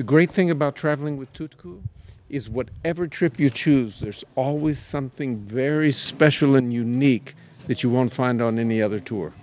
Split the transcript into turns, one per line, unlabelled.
The great thing about traveling with Tutku is whatever trip you choose, there's always something very special and unique that you won't find on any other tour.